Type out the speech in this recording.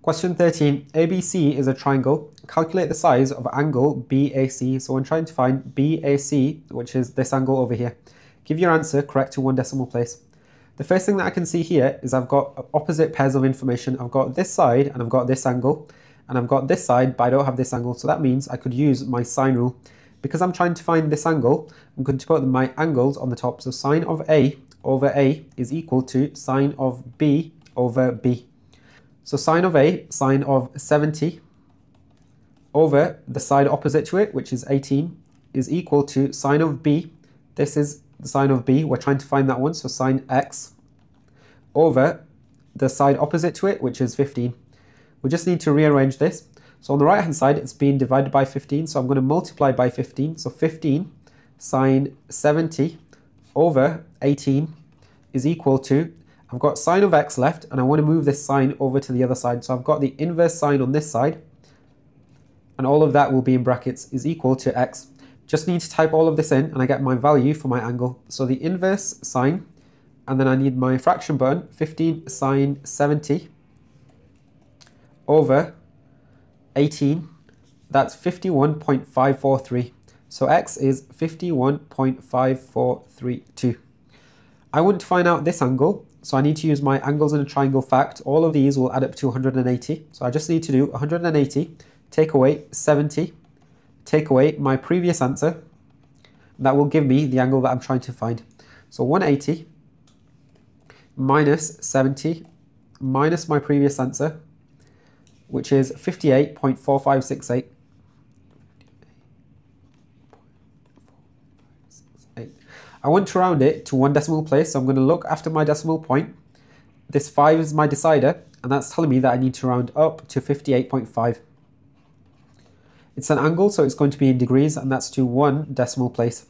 Question 13. ABC is a triangle. Calculate the size of angle BAC. So I'm trying to find BAC, which is this angle over here. Give your answer correct to one decimal place. The first thing that I can see here is I've got opposite pairs of information. I've got this side and I've got this angle and I've got this side, but I don't have this angle. So that means I could use my sine rule. Because I'm trying to find this angle, I'm going to put my angles on the top. So sine of A over A is equal to sine of B over B. So sine of A, sine of 70 over the side opposite to it, which is 18, is equal to sine of B. This is the sine of B. We're trying to find that one. So sine X over the side opposite to it, which is 15. We just need to rearrange this. So on the right hand side, it's being divided by 15. So I'm going to multiply by 15. So 15 sine 70 over 18 is equal to I've got sine of x left and I want to move this sine over to the other side. So I've got the inverse sine on this side and all of that will be in brackets is equal to x. Just need to type all of this in and I get my value for my angle. So the inverse sine and then I need my fraction button 15 sine 70 over 18 that's 51.543 so x is 51.5432 I want to find out this angle so I need to use my angles in a triangle fact. All of these will add up to 180. So I just need to do 180, take away 70, take away my previous answer. That will give me the angle that I'm trying to find. So 180 minus 70 minus my previous answer, which is 58.4568. I want to round it to one decimal place, so I'm going to look after my decimal point. This 5 is my decider, and that's telling me that I need to round up to 58.5. It's an angle, so it's going to be in degrees, and that's to one decimal place.